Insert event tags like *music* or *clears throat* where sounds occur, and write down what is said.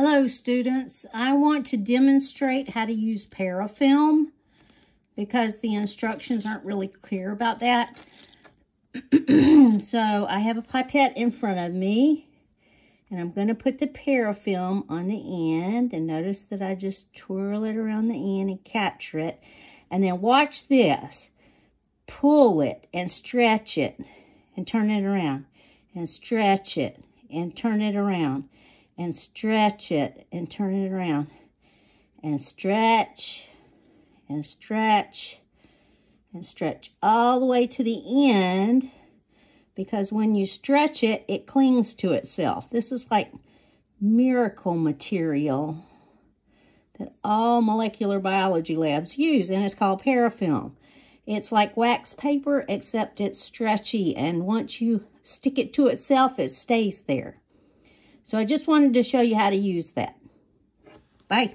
Hello students, I want to demonstrate how to use parafilm because the instructions aren't really clear about that. *clears throat* so I have a pipette in front of me and I'm going to put the parafilm on the end and notice that I just twirl it around the end and capture it. And then watch this. Pull it and stretch it and turn it around and stretch it and turn it around and stretch it and turn it around and stretch and stretch and stretch all the way to the end because when you stretch it, it clings to itself. This is like miracle material that all molecular biology labs use, and it's called parafilm. It's like wax paper, except it's stretchy, and once you stick it to itself, it stays there. So I just wanted to show you how to use that. Bye.